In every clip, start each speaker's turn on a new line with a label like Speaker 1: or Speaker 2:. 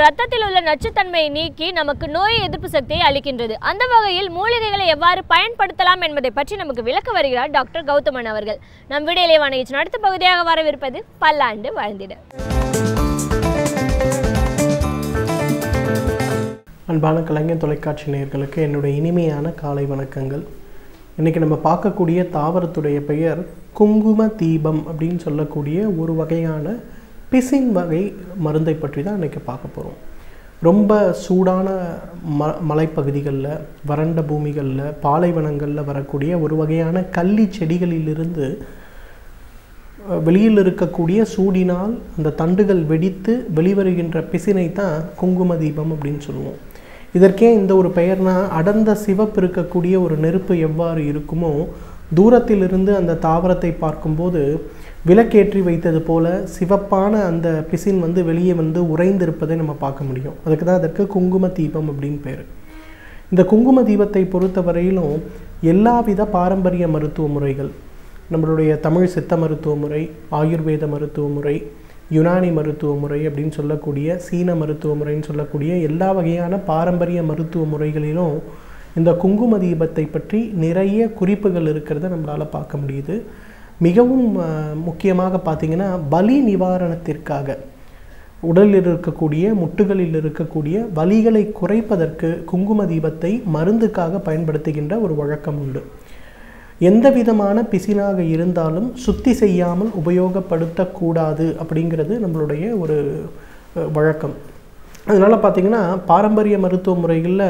Speaker 1: நம் ரத்தத்தில் உள்ள நச்சுத்தன்மையை நீக்கி நமக்கு நோய் எதிர்ப்பு சக்தியை அளிக்கின்றது. அந்த வகையில் மூலிகைகளை எவ்வாறு பயன்படுத்தலாம் என்பதை பற்றி நமக்கு விளக்க வருகிறார் டாக்டர் கௌதமன் அவர்கள். நம் விடையிலே வாணிகிச்சின் அடுத்த பகுதியாக வரவிருப்பது பல்லாண்டு வாழ்ந்திட.
Speaker 2: அன்பான கலைஞர் தொலைக்காட்சி நேயர்களுக்கு என்னுடைய இனிமையான காலை வணக்கங்கள். இன்றைக்கி நம்ம பார்க்கக்கூடிய தாவரத்துடைய பெயர் குங்கும தீபம் அப்படின்னு சொல்லக்கூடிய ஒரு வகையான பிசின் வகை மருந்தை பற்றி தான் இன்றைக்கி பார்க்க போகிறோம் ரொம்ப சூடான ம மலைப்பகுதிகளில் வறண்ட பூமிகளில் பாலைவனங்களில் வரக்கூடிய ஒரு வகையான கள்ளி செடிகளிலிருந்து வெளியில் இருக்கக்கூடிய சூடினால் அந்த தண்டுகள் வெடித்து வெளிவருகின்ற பிசினை தான் குங்கும தீபம் அப்படின்னு சொல்லுவோம். இதற்கே இந்த ஒரு பெயர்னால் அடர்ந்த சிவப்பு இருக்கக்கூடிய ஒரு நெருப்பு எவ்வாறு இருக்குமோ தூரத்திலிருந்து அந்த தாவரத்தை பார்க்கும்போது விளக்கேற்றி வைத்தது போல சிவப்பான அந்த பிசின் வந்து வெளியே வந்து உறைந்திருப்பதை நம்ம பார்க்க முடியும். அதுக்கு தான் அதற்கு குங்கும தீபம் அப்படின்னு பேர். இந்த குங்கும தீபத்தை பொறுத்தவரையிலும் எல்லாவித பாரம்பரிய மருத்துவ முறைகள் நம்மளுடைய தமிழ் சித்த மருத்துவ முறை ஆயுர்வேத மருத்துவ முறை யுனானி மருத்துவ முறை அப்படின்னு சொல்லக்கூடிய சீன மருத்துவ முறைன்னு சொல்லக்கூடிய எல்லா வகையான பாரம்பரிய மருத்துவ முறைகளிலும் இந்த குங்கும தீபத்தை பற்றி நிறைய குறிப்புகள் இருக்கிறத நம்மளால் பார்க்க முடியுது. மிகவும் முக்கியமாக பார்த்தீங்கன்னா பலி நிவாரணத்திற்காக உடலில் இருக்கக்கூடிய முட்டுகளில் இருக்கக்கூடிய வலிகளை குறைப்பதற்கு குங்கும தீபத்தை மருந்துக்காக பயன்படுத்துகின்ற ஒரு வழக்கம் உண்டு. எந்த விதமான பிசினாக இருந்தாலும் சுத்தி செய்யாமல் உபயோகப்படுத்தக்கூடாது அப்படிங்கிறது நம்மளுடைய ஒரு வழக்கம். அதனால் பார்த்தீங்கன்னா பாரம்பரிய மருத்துவ முறைகளில்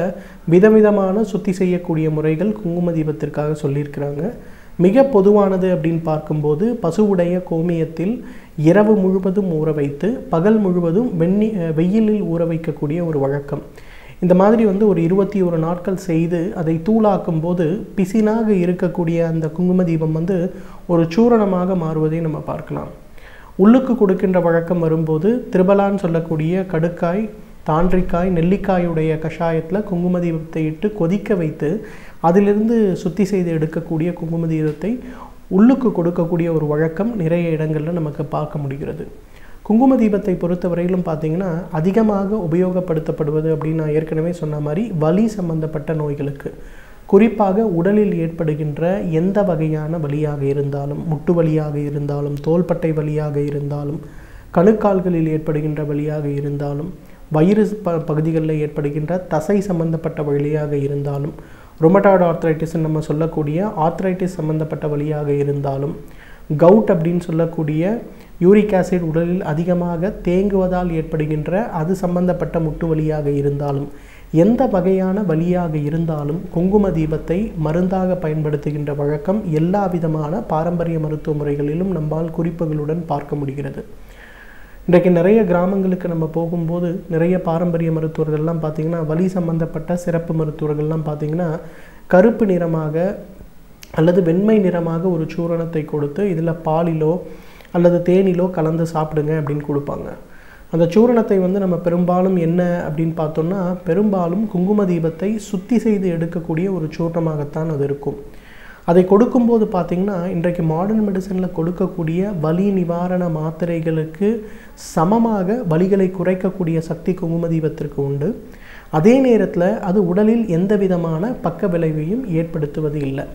Speaker 2: விதவிதமான சுத்தி செய்யக்கூடிய முறைகள் குங்கும தீபத்திற்காக சொல்லியிருக்கிறாங்க. மிக பொதுவானது அப்படின்னு பார்க்கும்போது பசுவுடைய கோமியத்தில் இரவு முழுவதும் ஊற வைத்து பகல் முழுவதும் வெண்ணி வெயிலில் ஊற வைக்கக்கூடிய ஒரு வழக்கம். இந்த மாதிரி வந்து ஒரு இருபத்தி ஒரு நாட்கள் செய்து அதை தூளாக்கும் போது பிசினாக இருக்கக்கூடிய அந்த குங்கும தீபம் வந்து ஒரு சூரணமாக மாறுவதை நம்ம பார்க்கலாம். உள்ளுக்கு கொடுக்கின்ற வழக்கம் வரும்போது திருபலான்னு சொல்லக்கூடிய கடுக்காய் தாண்டிக்காய் நெல்லிக்காயுடைய கஷாயத்தில் குங்குமதீபத்தை இட்டு கொதிக்க வைத்து அதிலிருந்து சுத்தி செய்து எடுக்கக்கூடிய குங்குமதீபத்தை உள்ளுக்கு கொடுக்கக்கூடிய ஒரு வழக்கம் நிறைய இடங்களில் நமக்கு பார்க்க முடிகிறது. குங்கும தீபத்தை பொறுத்தவரையிலும் பார்த்தீங்கன்னா அதிகமாக உபயோகப்படுத்தப்படுவது அப்படின்னு நான் ஏற்கனவே சொன்ன மாதிரி வலி சம்பந்தப்பட்ட நோய்களுக்கு. குறிப்பாக உடலில் ஏற்படுகின்ற எந்த வகையான வலியாக இருந்தாலும் முட்டு வலியாக இருந்தாலும் தோள்பட்டை வலியாக இருந்தாலும் கணுக்கால்களில் ஏற்படுகின்ற வலியாக இருந்தாலும் வயிறு ப பகுதிகளில் ஏற்படுகின்ற தசை சம்பந்தப்பட்ட வழியாக இருந்தாலும் ரொமட்டாய்டு ஆர்த்ரைட்டிஸ்ன்னு நம்ம சொல்லக்கூடிய ஆர்த்ரைட்டிஸ் சம்பந்தப்பட்ட வழியாக இருந்தாலும் கவுட் அப்படின்னு சொல்லக்கூடிய யூரிக் ஆசிட் உடலில் அதிகமாக தேங்குவதால் ஏற்படுகின்ற அது சம்பந்தப்பட்ட முட்டு வழியாக இருந்தாலும் எந்த வகையான வழியாக இருந்தாலும் குங்கும தீபத்தை மருந்தாக பயன்படுத்துகின்ற வழக்கம் எல்லா விதமான பாரம்பரிய மருத்துவ முறைகளிலும் நம்மால் குறிப்புகளுடன் பார்க்க முடிகிறது. இன்றைக்கு நிறைய கிராமங்களுக்கு நம்ம போகும்போது நிறைய பாரம்பரிய மருத்துவர்கள்லாம் பார்த்திங்கன்னா வலி சம்பந்தப்பட்ட சிறப்பு மருத்துவர்கள்லாம் பார்த்திங்கன்னா கருப்பு நிறமாக அல்லது வெண்மை நிறமாக ஒரு சூரணத்தை கொடுத்து இதில் பாலிலோ அல்லது தேனிலோ கலந்து சாப்பிடுங்க அப்படின்னு கொடுப்பாங்க. அந்த சூரணத்தை வந்து நம்ம பெரும்பாலும் என்ன அப்படின்னு பார்த்தோம்னா பெரும்பாலும் குங்கும தீபத்தை சுத்தி செய்து எடுக்கக்கூடிய ஒரு சூரணமாகத்தான் அது இருக்கும். அதை கொடுக்கும்போது பார்த்திங்கன்னா இன்றைக்கு மாடர்ன் மெடிசனில் கொடுக்கக்கூடிய வலி நிவாரண மாத்திரைகளுக்கு சமமாக வலிகளை குறைக்கக்கூடிய சக்தி குங்கும தீபத்திற்கு உண்டு. அதே நேரத்தில் அது உடலில் எந்த விதமான பக்க விளைவையும் ஏற்படுத்துவது இல்லை.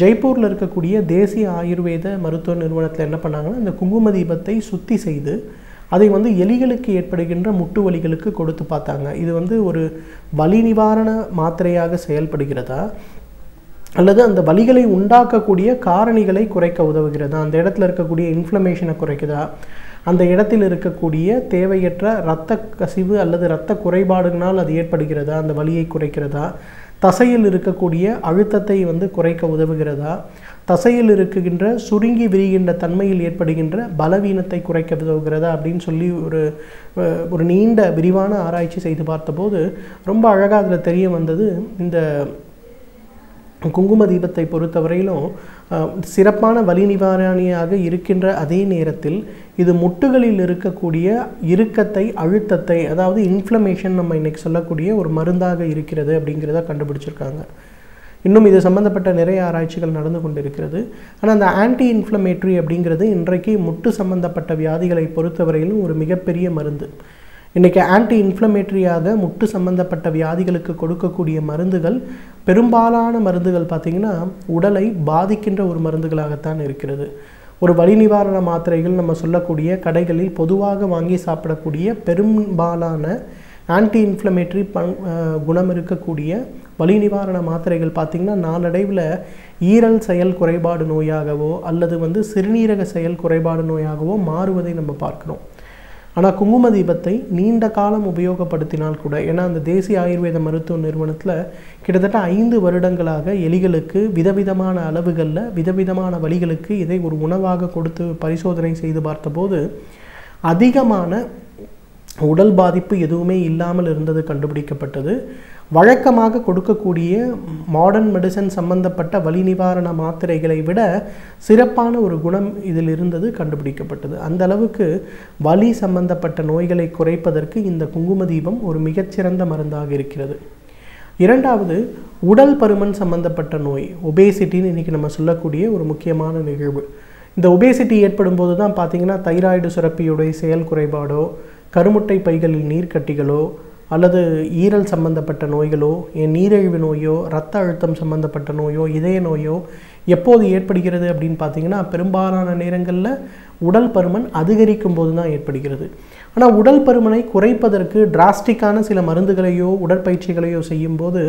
Speaker 2: ஜெய்ப்பூரில் இருக்கக்கூடிய தேசிய ஆயுர்வேத மருத்துவ நிறுவனத்தில் என்ன பண்ணாங்கன்னா இந்த குங்கும தீபத்தை சுத்தி செய்து அதை வந்து எலிகளுக்கு ஏற்படுகின்ற முட்டு வலிகளுக்கு கொடுத்து பார்த்தாங்க. இது வந்து ஒரு வலி நிவாரண மாத்திரையாக செயல்படுகிறதா? அல்லது அந்த வலிகளை உண்டாக்கக்கூடிய காரணிகளை குறைக்க உதவுகிறதா? அந்த இடத்துல இருக்கக்கூடிய இன்ஃப்ளமேஷனை குறைக்குதா? அந்த இடத்தில் இருக்கக்கூடிய தேவையற்ற இரத்த கசிவு அல்லது இரத்த குறைபாடுகளால் அது ஏற்படுகிறதா? அந்த வலியை குறைக்கிறதா? தசையில் இருக்கக்கூடிய அழுத்தத்தை வந்து குறைக்க உதவுகிறதா? தசையில் இருக்குகின்ற சுருங்கி விரிகின்ற தன்மையில் ஏற்படுகின்ற பலவீனத்தை குறைக்க உதவுகிறதா? அப்படின்னு சொல்லி ஒரு ஒரு நீண்ட விரிவான ஆராய்ச்சி செய்து பார்த்தபோது ரொம்ப அழகாக அதில் தெரிய வந்தது. இந்த குங்கும தீபத்தை பொறுத்தவரையிலும் சிறப்பான வலி நிவாரணியாக இருக்கின்ற அதே நேரத்தில் இது முட்டுகளில் இருக்கக்கூடிய இறுக்கத்தை அழுத்தத்தை அதாவது இன்ஃப்ளமேஷன் நம்ம இன்றைக்கி சொல்லக்கூடிய ஒரு மருந்தாக இருக்கிறது அப்படிங்கிறத கண்டுபிடிச்சிருக்காங்க. இன்னும் இது சம்பந்தப்பட்ட நிறைய ஆராய்ச்சிகள் நடந்து கொண்டு இருக்கிறது ஆனால் அந்த ஆன்டி இன்ஃப்ளமேட்ரி அப்படிங்கிறது இன்றைக்கு முட்டு சம்பந்தப்பட்ட வியாதிகளை பொறுத்தவரையிலும் ஒரு மிகப்பெரிய மருந்து. இன்றைக்கி ஆன்டி இன்ஃப்ளமேட்டரியாக முட்டு சம்பந்தப்பட்ட வியாதிகளுக்கு கொடுக்கக்கூடிய மருந்துகள் பெரும்பாலான மருந்துகள் பார்த்திங்கன்னா உடலை பாதிக்கின்ற ஒரு மருந்துகளாகத்தான் இருக்கிறது. ஒரு வலி நிவாரண மாத்திரைகள் நம்ம சொல்லக்கூடிய கடைகளில் பொதுவாக வாங்கி சாப்பிடக்கூடிய பெரும்பாலான ஆன்டி இன்ஃப்ளமேட்டரி பண் குணம் இருக்கக்கூடிய வலி நிவாரண மாத்திரைகள் பார்த்திங்கன்னா நாளடைவில் ஈரல் செயல் குறைபாடு நோயாகவோ அல்லது வந்து சிறுநீரக செயல் குறைபாடு நோயாகவோ மாறுவதை நம்ம பார்க்குறோம். ஆனால் குங்கும தீபத்தை நீண்ட காலம் உபயோகப்படுத்தினால் கூட ஏன்னா அந்த தேசிய ஆயுர்வேத மருத்துவ நிறுவனத்தில் கிட்டத்தட்ட ஐந்து வருடங்களாக எலிகளுக்கு விதவிதமான அளவுகளில் விதவிதமான வழிகளுக்கு இதை ஒரு உணவாக கொடுத்து பரிசோதனை செய்து பார்த்தபோது அதிகமான உடல் பாதிப்பு எதுவுமே இல்லாமல் இருந்தது கண்டுபிடிக்கப்பட்டது. வழக்கமாக கொடுக்கக்கூடிய மாடர்ன் மெடிசன் சம்பந்தப்பட்ட வலி நிவாரண மாத்திரைகளை விட சிறப்பான ஒரு குணம் இதில் இருந்தது கண்டுபிடிக்கப்பட்டது. அந்த அளவுக்கு வலி சம்பந்தப்பட்ட நோய்களை குறைப்பதற்கு இந்த குங்கும தீபம் ஒரு மிகச்சிறந்த மருந்தாக இருக்கிறது. இரண்டாவது உடல் பருமன் சம்பந்தப்பட்ட நோய் ஒபேசிட்டின்னு இன்றைக்கி நம்ம சொல்லக்கூடிய ஒரு முக்கியமான நிகழ்வு. இந்த ஒபேசிட்டி ஏற்படும் போது தான் பார்த்திங்கன்னா தைராய்டு சுரப்பியுடைய செயல் குறைபாடோ கருமுட்டை பைகளில் நீர்க்கட்டிகளோ அல்லது ஈரல் சம்பந்தப்பட்ட நோய்களோ என் நீரிழிவு நோயோ இரத்த அழுத்தம் சம்பந்தப்பட்ட நோயோ இதய நோயோ எப்போது ஏற்படுகிறது அப்படின்னு பார்த்தீங்கன்னா பெரும்பாலான நேரங்களில் உடல் பருமன் அதிகரிக்கும் போது தான் ஏற்படுகிறது. ஆனால் உடல் பருமனை குறைப்பதற்கு டிராஸ்டிக்கான சில மருந்துகளையோ உடற்பயிற்சிகளையோ செய்யும்போது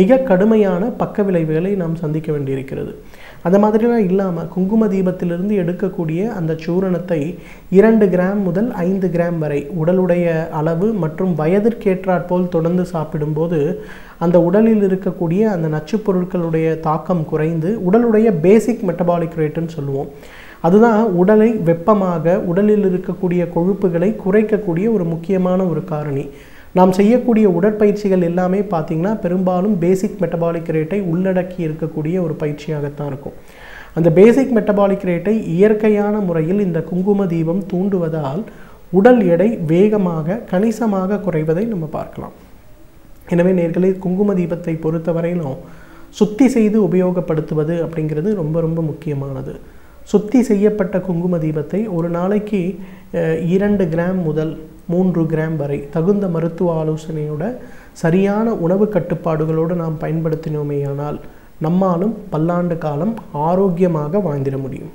Speaker 2: மிக கடுமையான பக்க விளைவுகளை நாம் சந்திக்க வேண்டியிருக்கிறது. அந்த மாதிரிலாம் இல்லாமல் குங்கும தீபத்திலிருந்து எடுக்கக்கூடிய அந்த சூரணத்தை இரண்டு கிராம் முதல் ஐந்து கிராம் வரை உடலுடைய அளவு மற்றும் வயதிற்கேற்றாற்போல் தொடர்ந்து சாப்பிடும்போது அந்த உடலில் இருக்கக்கூடிய அந்த நச்சுப் பொருட்களுடைய தாக்கம் குறைந்து உடலுடைய பேசிக் மெட்டபாலிக் ரேட்டுன்னு சொல்லுவோம். அதுதான் உடலை வெப்பமாக உடலில் இருக்கக்கூடிய கொழுப்புகளை குறைக்கக்கூடிய ஒரு முக்கியமான ஒரு காரணி. நாம் செய்யக்கூடிய உடற்பயிற்சிகள் எல்லாமே பார்த்திங்கன்னா பெரும்பாலும் பேசிக் மெட்டபாலிக் ரேட்டை உள்ளடக்கி இருக்கக்கூடிய ஒரு பயிற்சியாகத்தான் இருக்கும். அந்த பேசிக் மெட்டபாலிக் ரேட்டை இயற்கையான முறையில் இந்த குங்கும தீபம் தூண்டுவதால் உடல் எடை வேகமாக கணிசமாக குறைவதை நம்ம பார்க்கலாம். எனவே நேர்களே குங்கும தீபத்தை பொறுத்தவரையிலும் சுத்தி செய்து உபயோகப்படுத்துவது அப்படிங்கிறது ரொம்ப ரொம்ப முக்கியமானது. சுத்தி செய்யப்பட்ட குங்கும தீபத்தை ஒரு நாளைக்கு இரண்டு கிராம் முதல் மூன்று கிராம் வரை. தகுந்த மருத்துவ ஆலோசனையோட சரியான உணவு கட்டுப்பாடுகளோடு நாம் பயன்படுத்தினோமேயானால் நம்மாலும் பல்லாண்டு காலம் ஆரோக்கியமாக வாழ்ந்திட முடியும்.